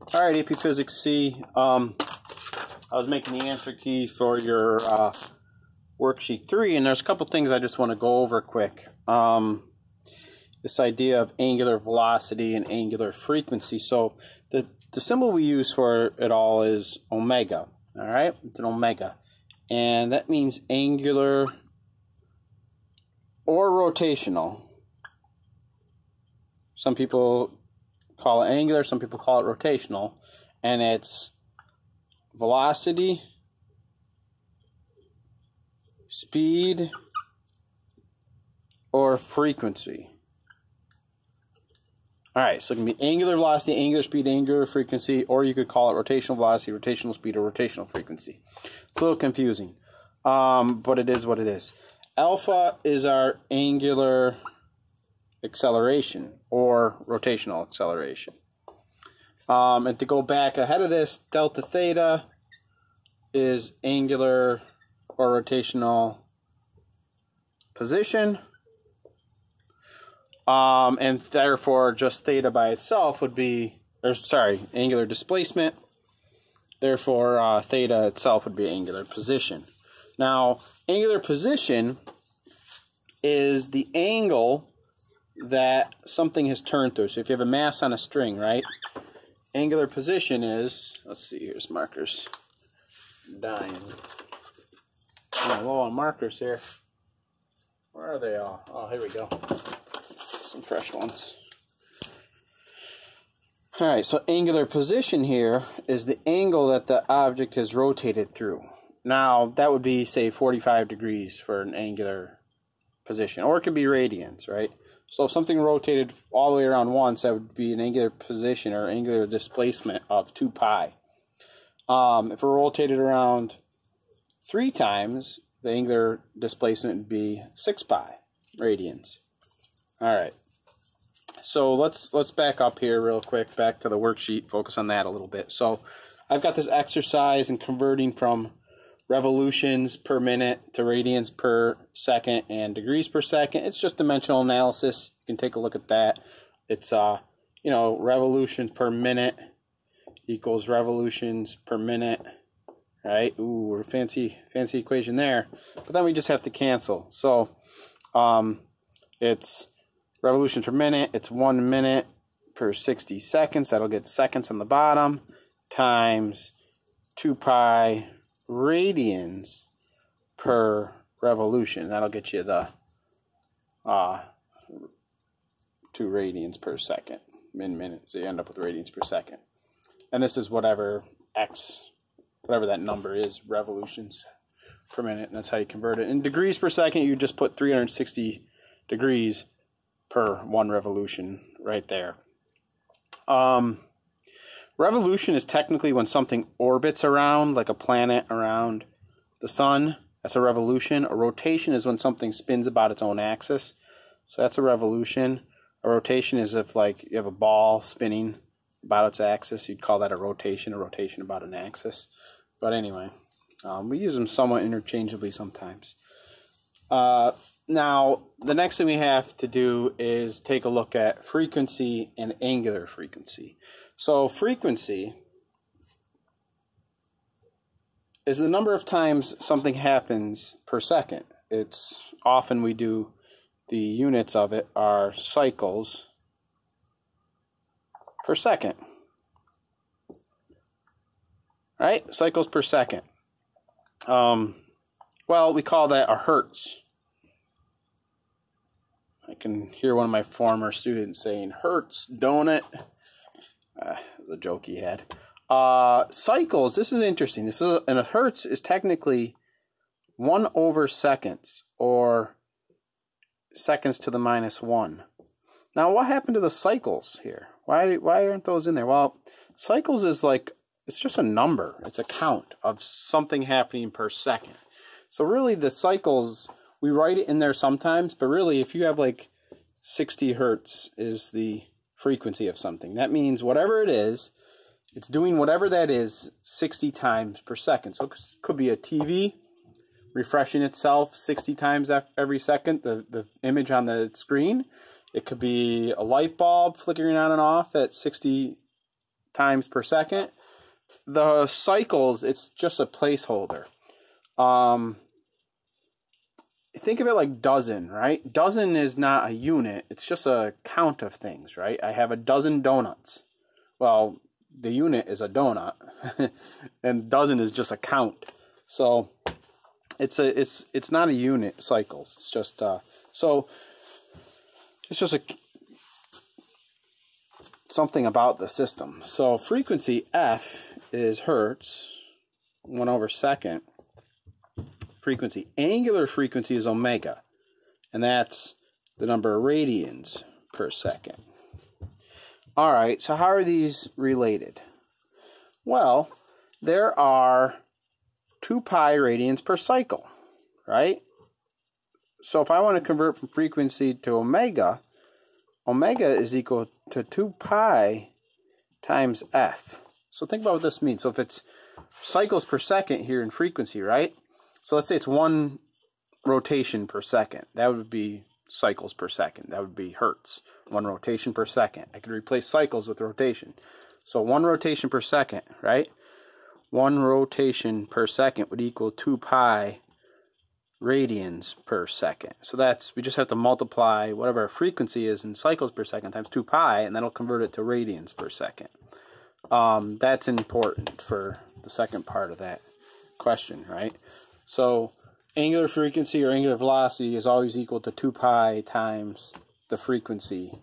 All right, AP Physics C. Um, I was making the answer key for your uh, worksheet three, and there's a couple things I just want to go over quick. Um, this idea of angular velocity and angular frequency. So the, the symbol we use for it all is omega. All right, it's an omega. And that means angular or rotational. Some people call it angular, some people call it rotational. And it's velocity, speed, or frequency. All right, so it can be angular velocity, angular speed, angular frequency, or you could call it rotational velocity, rotational speed, or rotational frequency. It's a little confusing, um, but it is what it is. Alpha is our angular acceleration or rotational acceleration. Um, and to go back ahead of this, delta theta is angular or rotational position. Um, and therefore, just theta by itself would be, or sorry, angular displacement. Therefore, uh, theta itself would be angular position. Now, angular position is the angle that something has turned through. So if you have a mass on a string, right? Angular position is, let's see, here's markers. dying. I'm low on markers here. Where are they all? Oh, here we go some fresh ones. Alright, so angular position here is the angle that the object has rotated through. Now, that would be, say, 45 degrees for an angular position. Or it could be radians, right? So if something rotated all the way around once, that would be an angular position or angular displacement of 2 pi. Um, if it rotated around three times, the angular displacement would be 6 pi radians. All right. So let's let's back up here real quick, back to the worksheet, focus on that a little bit. So I've got this exercise in converting from revolutions per minute to radians per second and degrees per second. It's just dimensional analysis. Can take a look at that. It's uh, you know, revolutions per minute equals revolutions per minute. Right? Ooh, fancy fancy equation there. But then we just have to cancel. So um it's revolutions per minute, it's one minute per 60 seconds. That'll get seconds on the bottom times 2 pi radians per revolution. That'll get you the uh, 2 radians per second, min minutes. So you end up with radians per second. And this is whatever x, whatever that number is, revolutions per minute. And that's how you convert it. In degrees per second, you just put 360 degrees per one revolution right there. Um, revolution is technically when something orbits around, like a planet around the sun. That's a revolution. A rotation is when something spins about its own axis. So that's a revolution. A rotation is if like you have a ball spinning about its axis. You'd call that a rotation, a rotation about an axis. But anyway, um, we use them somewhat interchangeably sometimes. Uh, now, the next thing we have to do is take a look at frequency and angular frequency. So, frequency is the number of times something happens per second. It's often we do the units of it are cycles per second. Right? Cycles per second. Um, well, we call that a hertz. I can hear one of my former students saying, Hertz, don't it? Uh, the joke he had. Uh, cycles, this is interesting. This is and a hertz is technically 1 over seconds, or seconds to the minus 1. Now, what happened to the cycles here? Why, why aren't those in there? Well, cycles is like, it's just a number. It's a count of something happening per second. So really the cycles we write it in there sometimes, but really if you have like 60 hertz is the frequency of something. That means whatever it is, it's doing whatever that is 60 times per second. So it could be a TV refreshing itself 60 times every second, the, the image on the screen. It could be a light bulb flickering on and off at 60 times per second. The cycles, it's just a placeholder. Um, think of it like dozen, right? Dozen is not a unit, it's just a count of things, right? I have a dozen donuts. Well, the unit is a donut, and dozen is just a count. So it's a it's it's not a unit cycles. It's just uh so it's just a something about the system. So frequency F is hertz, 1 over second. Frequency, angular frequency is omega, and that's the number of radians per second. All right, so how are these related? Well, there are 2 pi radians per cycle, right? So if I want to convert from frequency to omega, omega is equal to 2 pi times f. So think about what this means. So if it's cycles per second here in frequency, right? So let's say it's one rotation per second. That would be cycles per second. That would be hertz. One rotation per second. I could replace cycles with rotation. So one rotation per second, right? One rotation per second would equal 2 pi radians per second. So that's, we just have to multiply whatever our frequency is in cycles per second times 2 pi, and that'll convert it to radians per second. Um, that's important for the second part of that question, right? So angular frequency or angular velocity is always equal to 2 pi times the frequency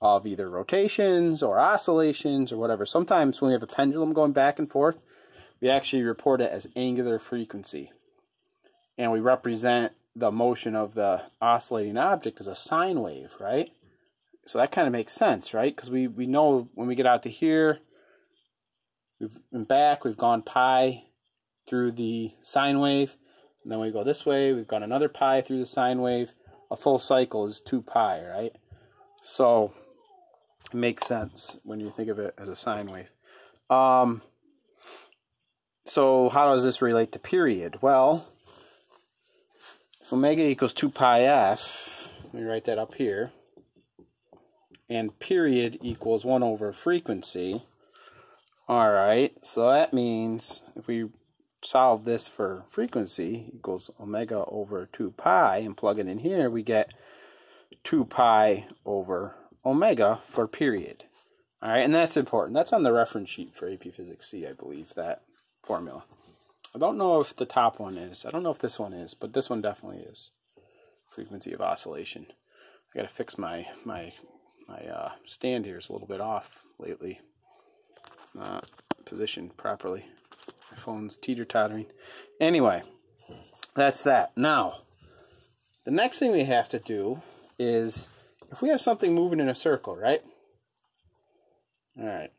of either rotations or oscillations or whatever. Sometimes when we have a pendulum going back and forth, we actually report it as angular frequency and we represent the motion of the oscillating object as a sine wave, right? So that kind of makes sense, right? Because we, we know when we get out to here, we've been back, we've gone pi through the sine wave, and then we go this way, we've gone another pi through the sine wave. A full cycle is 2 pi, right? So it makes sense when you think of it as a sine wave. Um, so how does this relate to period? Well, if omega equals 2 pi f, let me write that up here, and period equals 1 over frequency, all right, so that means if we solve this for frequency equals omega over 2 pi and plug it in here, we get 2 pi over omega for period. All right, and that's important. That's on the reference sheet for AP Physics C, I believe, that formula. I don't know if the top one is. I don't know if this one is, but this one definitely is. Frequency of oscillation. I gotta fix my my my uh, stand here is a little bit off lately. It's not positioned properly. My phone's teeter tottering. Anyway, that's that. Now, the next thing we have to do is if we have something moving in a circle, right? All right.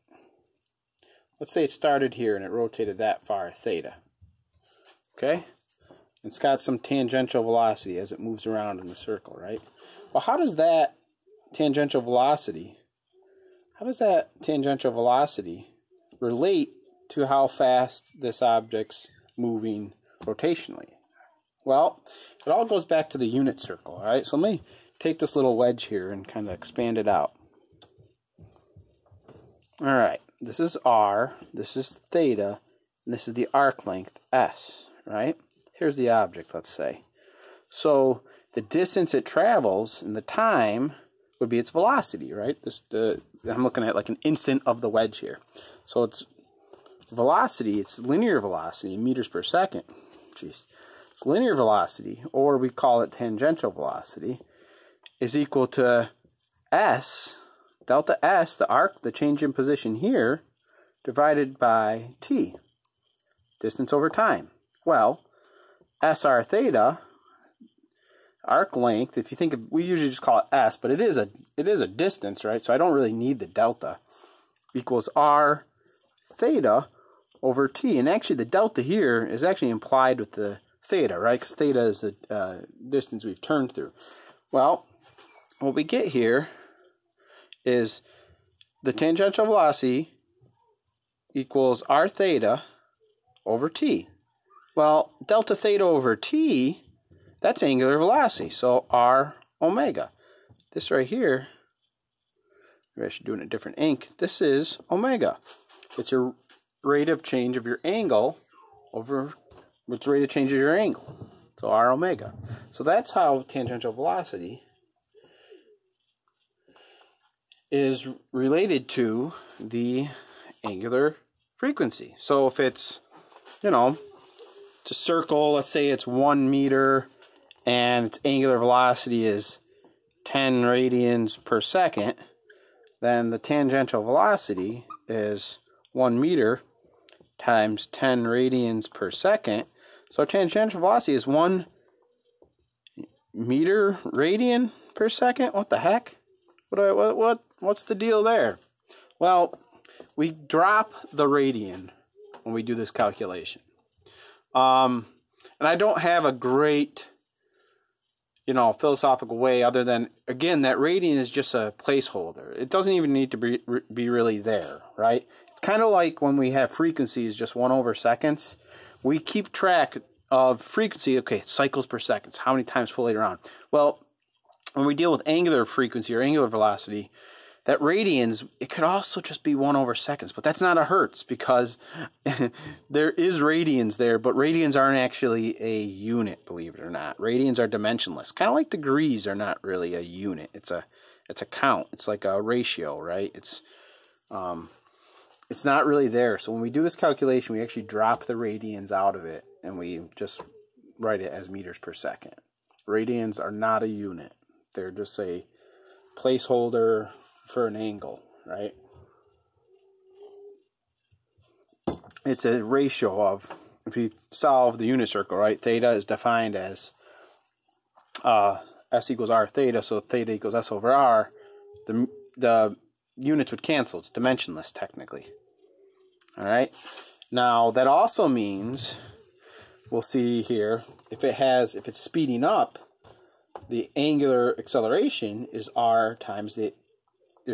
Let's say it started here and it rotated that far, theta. Okay? It's got some tangential velocity as it moves around in the circle, right? Well, how does that tangential velocity, how does that tangential velocity relate to how fast this object's moving rotationally? Well, it all goes back to the unit circle, all right? So let me take this little wedge here and kind of expand it out. All right, this is r, this is theta, and this is the arc length, s right? Here's the object, let's say. So the distance it travels and the time would be its velocity, right? This the I'm looking at like an instant of the wedge here. So it's velocity, it's linear velocity meters per second. Jeez. It's linear velocity, or we call it tangential velocity, is equal to s, delta s, the arc, the change in position here, divided by t, distance over time. Well, SR theta, arc length, if you think of, we usually just call it S, but it is a it is a distance, right? So I don't really need the delta. Equals R theta over T. And actually the delta here is actually implied with the theta, right? Because theta is the uh, distance we've turned through. Well, what we get here is the tangential velocity equals R theta over T. Well, delta theta over t, that's angular velocity. So r omega. This right here, maybe I should do it in a different ink. This is omega. It's your rate of change of your angle over what's the rate of change of your angle. So r omega. So that's how tangential velocity is related to the angular frequency. So if it's, you know, it's a circle, let's say it's one meter and its angular velocity is 10 radians per second, then the tangential velocity is 1 meter times 10 radians per second. So tangential velocity is 1 meter radian per second. What the heck? What, what, what, what's the deal there? Well, we drop the radian when we do this calculation. Um, and I don't have a great you know, philosophical way other than again that radian is just a placeholder. It doesn't even need to be be really there, right? It's kind of like when we have frequencies just 1 over seconds. We keep track of frequency, okay, cycles per seconds, how many times fully around. Well, when we deal with angular frequency or angular velocity, that radians, it could also just be 1 over seconds, but that's not a hertz because there is radians there, but radians aren't actually a unit, believe it or not. Radians are dimensionless. Kind of like degrees are not really a unit. It's a it's a count. It's like a ratio, right? It's um it's not really there. So when we do this calculation, we actually drop the radians out of it and we just write it as meters per second. Radians are not a unit. They're just a placeholder for an angle, right? It's a ratio of, if you solve the unit circle, right, theta is defined as uh, s equals r theta, so theta equals s over r. The, the units would cancel. It's dimensionless, technically. All right. Now, that also means, we'll see here, if it has, if it's speeding up, the angular acceleration is r times the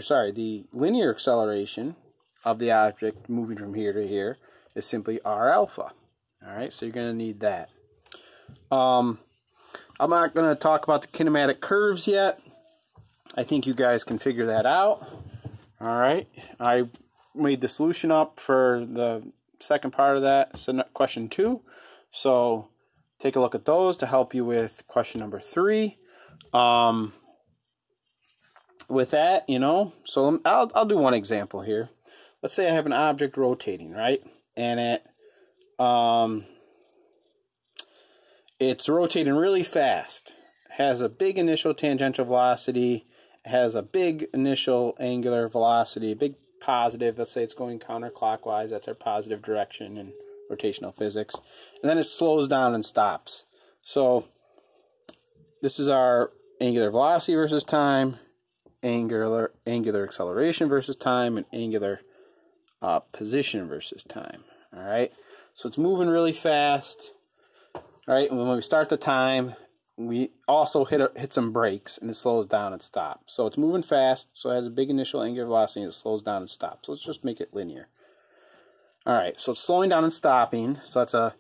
sorry, the linear acceleration of the object moving from here to here is simply r alpha. All right, so you're going to need that. Um, I'm not going to talk about the kinematic curves yet. I think you guys can figure that out. All right, I made the solution up for the second part of that, so question two. So take a look at those to help you with question number three. Um, with that, you know, so I'll, I'll do one example here. Let's say I have an object rotating, right? And it, um, it's rotating really fast. Has a big initial tangential velocity, has a big initial angular velocity, big positive. Let's say it's going counterclockwise. That's our positive direction in rotational physics. And then it slows down and stops. So this is our angular velocity versus time angular angular acceleration versus time and angular uh, position versus time. All right, so it's moving really fast. All right, and when we start the time, we also hit a, hit some brakes and it slows down and stops. So it's moving fast, so it has a big initial angular velocity and it slows down and stops. So let's just make it linear. All right, so it's slowing down and stopping. So that's a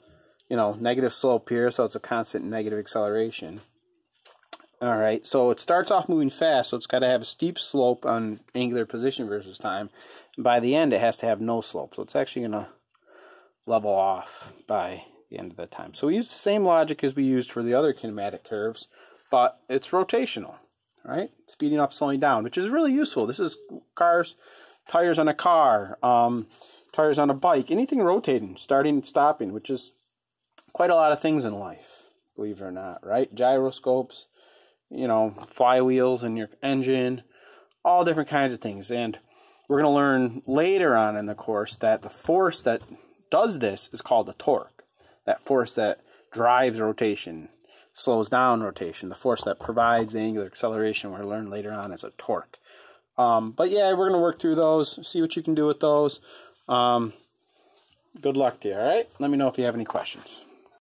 you know negative slope here, so it's a constant negative acceleration. All right, so it starts off moving fast, so it's got to have a steep slope on angular position versus time. And by the end, it has to have no slope, so it's actually going to level off by the end of the time. So we use the same logic as we used for the other kinematic curves, but it's rotational, right? Speeding up, slowing down, which is really useful. This is cars, tires on a car, um, tires on a bike, anything rotating, starting and stopping, which is quite a lot of things in life, believe it or not, right? Gyroscopes, you know, flywheels and your engine, all different kinds of things. And we're going to learn later on in the course that the force that does this is called the torque. That force that drives rotation, slows down rotation. The force that provides the angular acceleration we're going to learn later on is a torque. Um, but yeah, we're going to work through those, see what you can do with those. Um, good luck to you, all right? Let me know if you have any questions.